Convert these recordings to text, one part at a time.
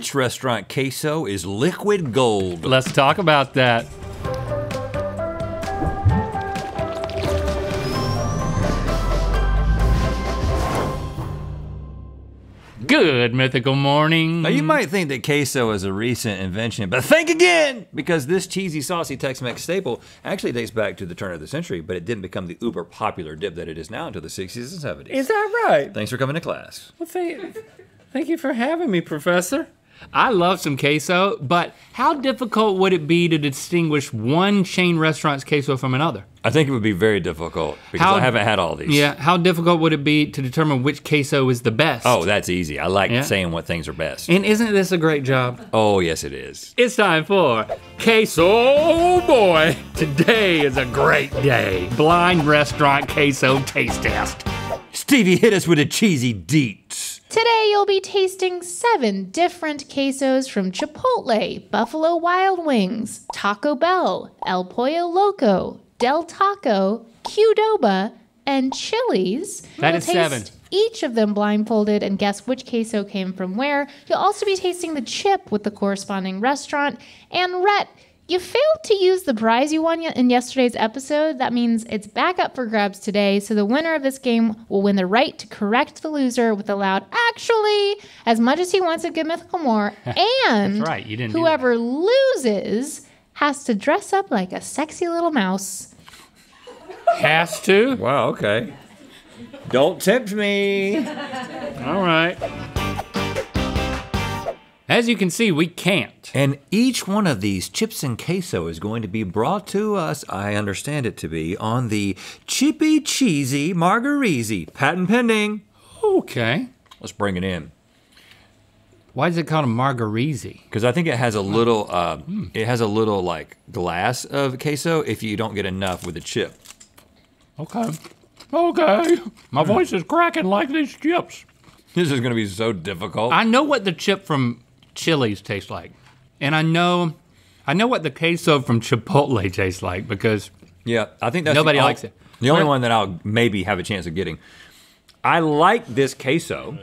which restaurant queso is liquid gold? Let's talk about that. Good mythical morning. Now you might think that queso is a recent invention, but think again, because this cheesy, saucy Tex-Mex staple actually dates back to the turn of the century, but it didn't become the uber popular dip that it is now until the 60s and 70s. Is that right? Thanks for coming to class. Well, thank, thank you for having me, Professor. I love some queso, but how difficult would it be to distinguish one chain restaurant's queso from another? I think it would be very difficult because How- I haven't had all these. Yeah, how difficult would it be to determine which queso is the best? Oh, that's easy. I like Yeah. saying what things are best. And isn't this a great job? oh, yes, it is. It's time for queso. Boy, today is a great day. Blind restaurant queso taste test. Stevie hit us with a cheesy deets. Today you'll be tasting seven different quesos from Chipotle, Buffalo Wild Wings, Taco Bell, El Pollo Loco, Del Taco, Qdoba, and Chili's. That is seven. Each of them blindfolded and guess which queso came from where. You'll also be tasting the chip with the corresponding restaurant. And Rhett, you failed to use the prize you won ye- in yesterday's episode. That means it's back up for grabs today. So the winner of this game will win the right to correct the loser with a loud "actually" as much as he wants at Good Mythical More. And right, you didn't whoever loses has to dress up like a sexy little mouse. Has to? Wow, okay. Don't tempt me. All right. As you can see, we can't. And each one of these chips and queso is going to be brought to us, I understand it to be, on the Chippy Cheesy Margarisi. Patent pending. Okay. Let's bring it in. Why is it called a margarisi? Because I think it has a hmm. little, uh, hmm. it has a little like glass of queso if you don't get enough with the chip. Okay. Okay. My hmm. voice is cracking like these chips. This is going to be so difficult. I know what the chip from Chili's taste like. And I know I know what the queso from Chipotle tastes like because yeah, I think that's Nobody the, likes it. The only one that I'll maybe have a chance of getting. I like this queso.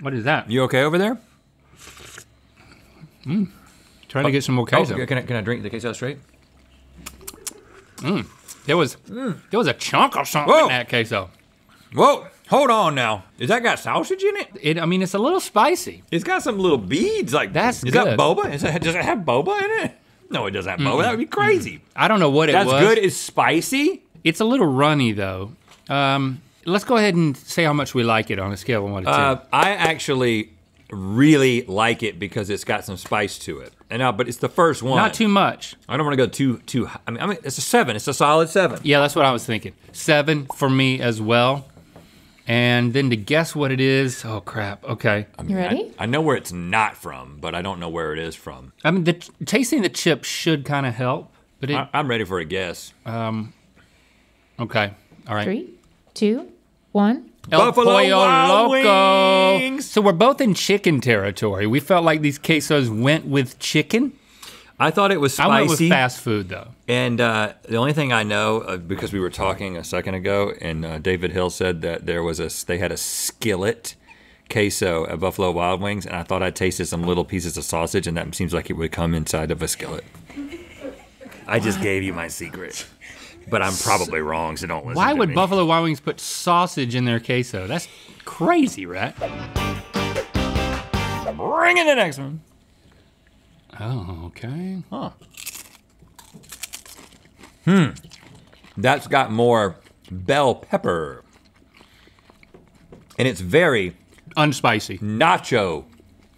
what is that? You okay over there? Mm. Trying to oh, get some more Oh, queso. can I, can I drink the queso straight? Mm. There was mm. there was a chunk of something Whoa. in that queso. Whoa, hold on now. Is that got sausage in it? It I mean it's a little spicy. It's got some little beads like That's Is that good. boba? Is that, does it have boba in it? No, it doesn't have boba. That would be crazy. I don't know what it That's was. good. It's spicy. It's a little runny though. Um, let's go ahead and say how much we like it on a scale of one to ten. Uh, I actually really like it because it's got some spice to it. And now, but it's the first one. Not too much. I don't want to go too too. I mean, I mean, it's a seven. It's a solid seven. Yeah, that's what I was thinking. Seven for me as well. And then to guess what it is, oh crap. Okay. You ready? I, I know where it's not from, but I don't know where it is from. I mean, the tasting the chip should kind of help, but it. I, I'm ready for a guess. Um, okay. All right. Three, two, one. El Buffalo Pollo Wild Loco. Wings. So we're both in chicken territory. We felt like these quesos went with chicken. I thought it was spicy. I went with fast food though. And uh, the only thing I know, uh, because we were talking a second ago, and uh, David Hill said that there was a, they had a skillet queso at Buffalo Wild Wings, and I thought I tasted some little pieces of sausage, and that seems like it would come inside of a skillet. I just gave you my secret, but I'm probably wrong, so don't listen. Why would me. Buffalo Wild Wings put sausage in their queso? That's crazy, right? bring in the next one? Oh, okay. Huh. Hmm. That's got more bell pepper, and it's very Unspicy. nacho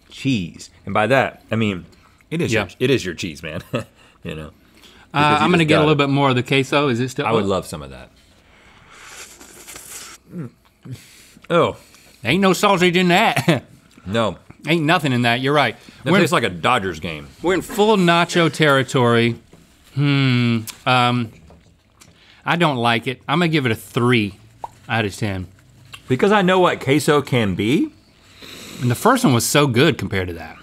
cheese. And by that, I mean it is Yeah. your, it is your cheese, man. you know. Uh, I'm gonna get a little it. bit more of the queso. Is it still? I would love some of that. Mm. Oh Ain't no sausage in that. no, Ain't nothing in that. You're right. that We're, tastes like a Dodgers game. we're in full nacho territory. Hmm. Um. I don't like it. I'm gonna give it a three out of ten. Because I know what queso can be. And the first one was so good compared to that.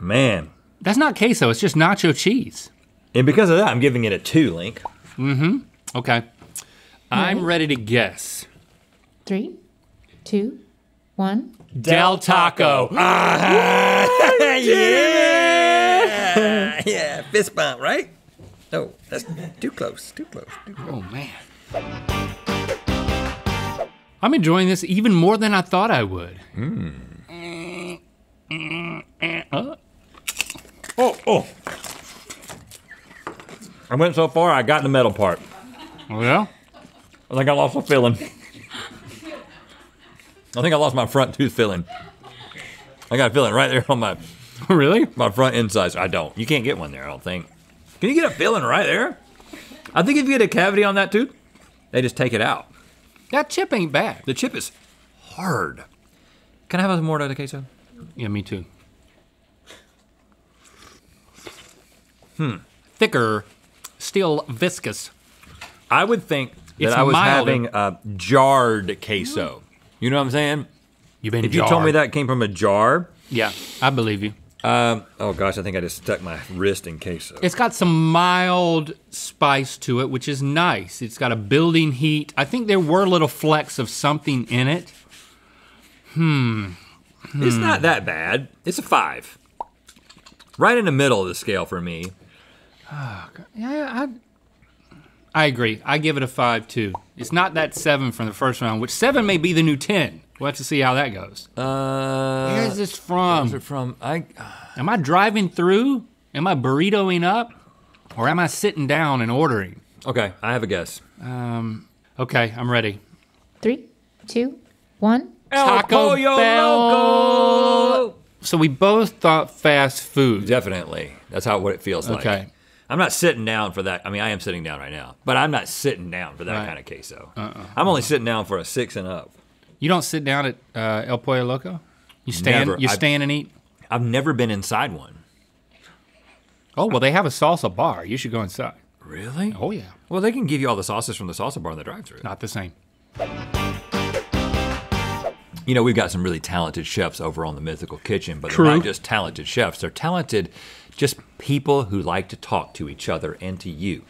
Man, That's not queso. It's just nacho cheese. and because of that, I'm giving it a two. Link. Mm-hmm. Okay. I'm ready to guess. Three, two, one. Del Taco. Ah, yeah, yeah, fist bump, right? No, that's too close, too close. Too close. Oh man. I'm enjoying this even more than I thought I would. Oh, oh. I went so far, I got in the metal part. Oh yeah? I think I lost my filling. I think I lost my front tooth filling. I got a filling right there on my, really? my front insides. I don't. You can't get one there, I don't think. Can you get a filling right there? I think if you get a cavity on that tooth, they just take it out. That chip ain't bad. The chip is hard. Can I have some more of the queso? Yeah, me too. Hmm. Thicker, still viscous. I would think that It's I was milder. having a jarred queso. You know what I'm saying? You've been If you told me that came from a jar, Yeah, I believe you. um, oh gosh, I think I just stuck my wrist in queso. It's got some mild spice to it, which is nice. It's got a building heat. I think there were little flecks of something in it. Hmm. It's not that bad. It's a five. Right in the middle of the scale for me. Yeah, I, I agree. I give it a five too. It's not that seven from the first round, which seven may be the new ten. We'll have to see how that goes. Uh, Where's this where's from? it from? I Am I driving through? Am I burritoing up? Or am I sitting down and ordering? okay. I have a guess. Okay, I'm ready. Three, two, one. Taco Bell. So we both thought fast food. Definitely. That's how what it feels like. Okay. I'm not sitting down for that. I mean, I am sitting down right now, but I'm not sitting down for that Right. kind of queso. I'm only sitting down for a six and up. You don't sit down at uh, El Pollo Loco? You stand. Never. You stand and eat. I've never been inside one. Oh well, they have a salsa bar. You should go inside. Really? Oh yeah, Well, they can give you all the sauces from the salsa bar in the drive-through. not the same. You know, we've got some really talented chefs over on the Mythical Kitchen, but True. they're not just talented chefs. They're talented, just people who like to talk to each other and to you.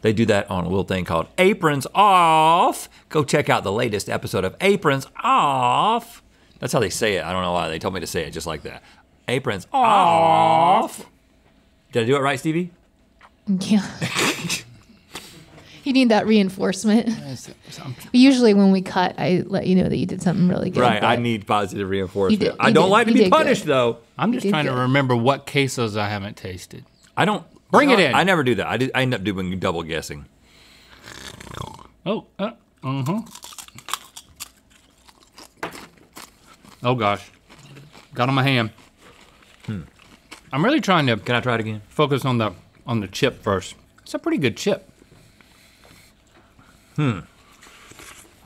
They do that on a little thing called Aprons Off. Go check out the latest episode of Aprons Off. That's how they say it. I don't know why. They told me to say it just like that. Aprons Off. Did I do it right, Stevie? Yeah. you need that reinforcement. Usually, when we cut, I let you know that you did something really good. Right. I need positive reinforcement. You did- I don't did- like to be did good. punished, though. I'm just did trying to remember what quesos I haven't tasted. I don't. Bring you it in. I never do that. I, did, I end up doing double guessing. Oh, uh, uh-huh. Oh gosh, got on my hand. Hmm. I'm really trying to Can I try it again? focus on the on the chip first. It's a pretty good chip.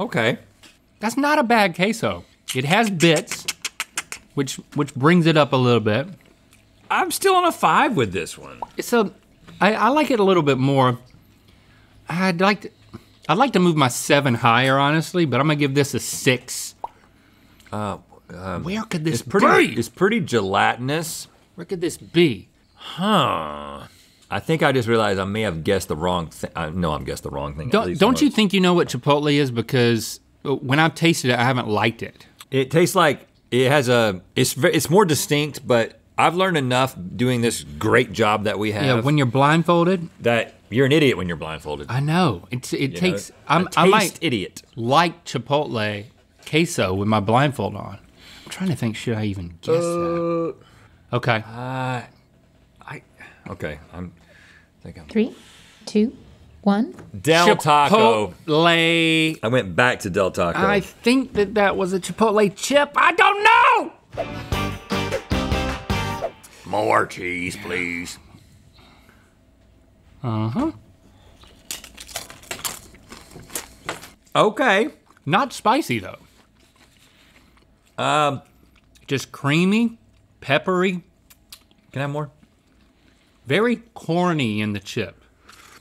Okay. That's not a bad queso. It has bits, which which brings it up a little bit. I'm still on a five with this one. It's a, I, I like it a little bit more. I'd like to, I'd like to move my seven higher, honestly, but I'm gonna give this a six. uh Where could this Pretty, be? it's pretty gelatinous. Where could this be? Huh. I think I just realized I may have guessed the wrong thing. I know I'm guessed the wrong thing. Don't, don't you think you know what Chipotle is? Because uh, when I've tasted it, I haven't liked it. It tastes like it has a. It's it's more distinct, but I've learned enough doing this great job that we have. Yeah, when you're blindfolded, that you're an idiot when you're blindfolded. I know it's it you know? takes. A I'm, I might idiot. like Chipotle queso with my blindfold on. I'm trying to think. Should I even guess that? Okay. I okay. I'm. I think I'm Three, two, one. Del Taco. Chipotle. I went back to Del Taco. I think that that was a Chipotle chip. I don't know. More cheese, please. Uh-huh. Okay. Not spicy though. Um, just creamy, peppery, Can I have more? Very corny in the chip.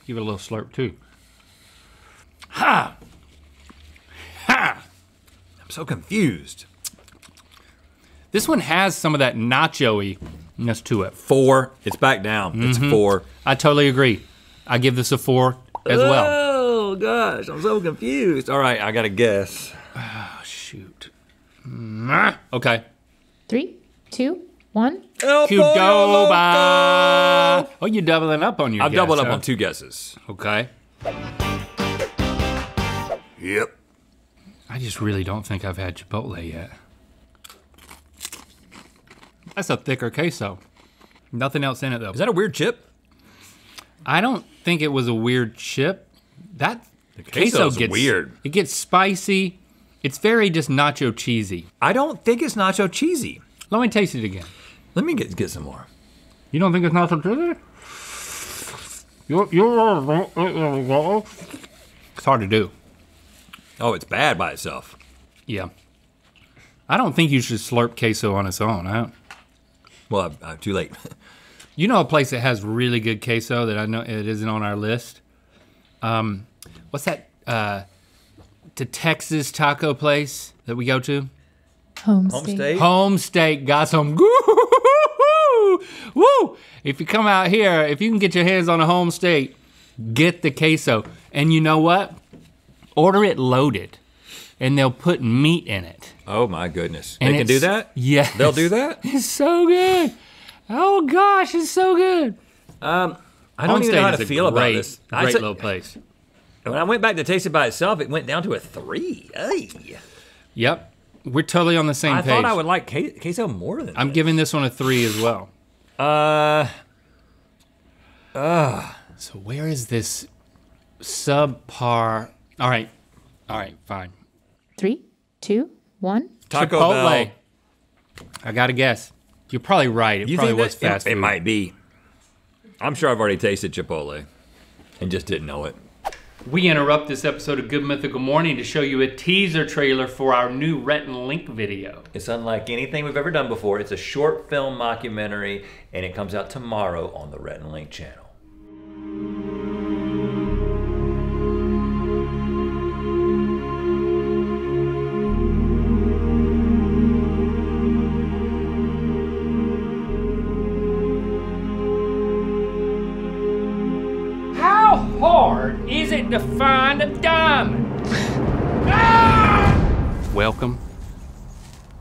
Give it a little slurp too. Ha! Ha! I'm so confused. This one has some of that nacho-y-ness to it. Four. It's back down. It's Mm-hmm. a four. I totally agree. I give this a four as well. Oh gosh, I'm so confused. All right, I got to guess. Oh, shoot. Mm, Okay. Three, two, one. El Pollo Qdoba. Oh, you're doubling up on your I've guess, doubled up huh? on two guesses. Okay. Yep. I just really don't think I've had Chipotle yet. That's a thicker queso. Nothing else in it though. Is that a weird chip? I don't think it was a weird chip. That the queso queso's gets weird. It gets spicy. It's very just nacho cheesy. I don't think it's nacho cheesy. Let me taste it again. Let me get get some more. You don't think it's nacho cheesy? You're, you're, it's hard to do. Oh, it's bad by itself. Yeah. I don't think you should slurp queso on its own. I don't, Well, I'm, I'm too late. You know a place that has really good queso that I know it isn't on our list. Um, what's that? Uh, the Texas taco place that we go to. Home, Home state. steak. HomeState got some. Woo! If you come out here, if you can get your hands on a HomeState, get the queso. And you know what? Order it loaded, and they'll put meat in it. Oh my goodness. And they can do that? Yes. They'll do that? It's so good. Oh gosh, it's so good. Um, I don't even know how to feel about this. I Great said- little place. when I went back to taste it by itself, it went down to a three. Ay. Yep, we're totally on the same I page. I thought I would like que- queso more than I'm this. giving this one a three as well. Uh, Uh. So where is this subpar? All right, all right, fine. Three, two, one. Taco Chipotle. Bell. I got to guess. You're probably right. It You probably was that- fast it, food. it might be. I'm sure I've already tasted Chipotle and just didn't know it. We interrupt this episode of Good Mythical Morning to show you a teaser trailer for our new Rhett and Link video. It's unlike anything we've ever done before. It's a short film mockumentary, and it comes out tomorrow on the Rhett and Link channel.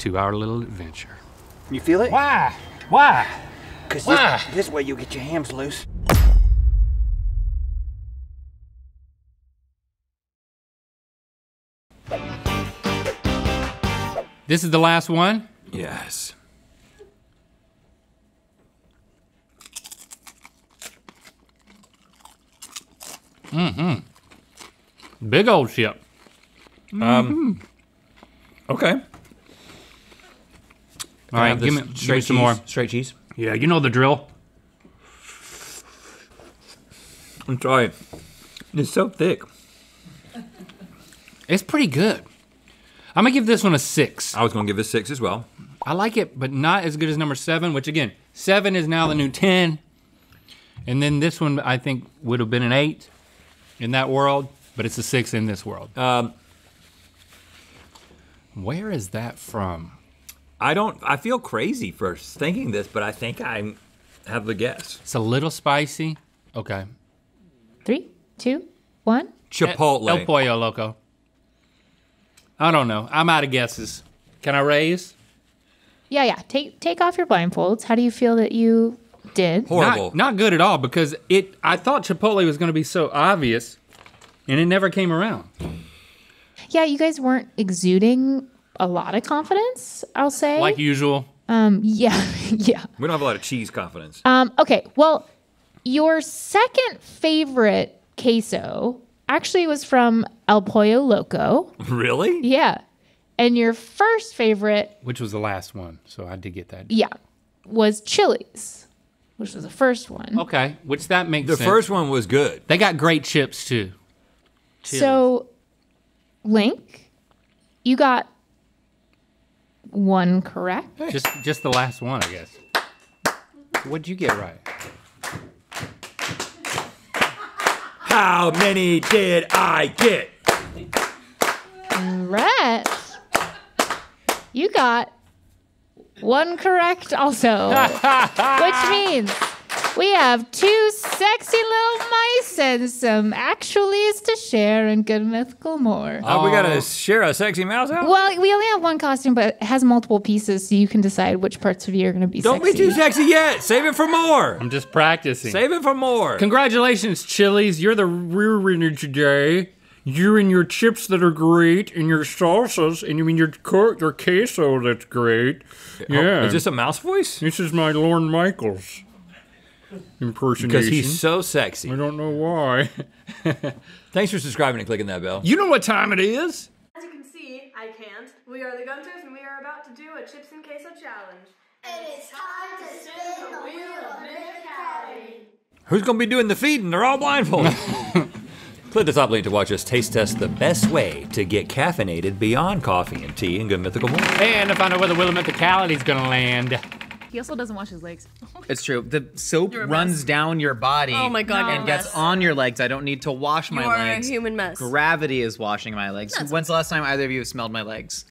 To our little adventure. You feel it? Why? Why? Because this, this way you'll get your hams loose. This is the last one. Yes. Mm-hmm. Big old ship. Um. Okay. All right, give me, give me some more. Straight cheese. Yeah, you know the drill. I'm sorry. It's so thick. It's pretty good. I'm gonna give this one a six. I was going to give this six as well. I like it, but not as good as number seven, which again, seven is now the new 10. And then this one, I think, would have been an eight in that world, but it's a six in this world. Um, Where is that from? I don't. I feel crazy for thinking this, but I think I have the guess. It's a little spicy. Okay. Three, two, one. Chipotle. El Pollo Loco. I don't know. I'm out of guesses. Can I raise? Yeah, yeah. Take take off your blindfolds. How do you feel that you did? Horrible. Not, not good at all because it. I thought Chipotle was going to be so obvious, and it never came around. Yeah, you guys weren't exuding a lot of confidence. I'll say. Like usual. um. Yeah. yeah. we don't have a lot of cheese confidence. Um. Okay. Well, your second favorite queso actually was from El Pollo Loco. really? Yeah. And your first favorite, Which was the last one, so I did get that. yeah, was Chili's, which was the first one. Okay, which that makes The sense. first one was good. They got great chips too. So, Link, you got one correct. Just just the last one, I guess. What'd you get right? How many did I get? Rhett, you got one correct also, which means We have two sexy little mice and some actuallys to share and good mythical more. Oh, uh, we gotta share a sexy mouse out. Well, we only have one costume, but it has multiple pieces, so you can decide which parts of you are going to be sexy. Don't sexy. be too sexy yet. Save it for more. I'm just practicing. Save it for more. Congratulations, Chili's. You're the rear winner today. You and your chips that are great, and your salsas, and you mean your cor- your queso that's great. Oh, yeah. Is this a mouse voice? This is my Lorne Michaels impersonation. Because he's so sexy. I don't know why. Thanks for subscribing and clicking that bell. You know what time it is? As you can see, I can't. We are the Gunters, and we are about to do a chips and queso challenge. It is time to spin the wheel of mythicality. Who's gonna be doing the feeding? They're all blindfolded. Click the top link to watch us taste test the best way to get caffeinated beyond coffee and tea and good mythical more. And to find out where the Wheel of Mythicality is gonna land. He also doesn't wash his legs. Oh it's true. The soap runs mess. down your body. Oh my God, And gets mess. on your legs. I don't need to wash my You are legs. a human mess. Gravity is washing my legs. That's- When's the last time either of you have smelled my legs?